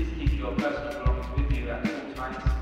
Please keep your personal belongings with you at all times.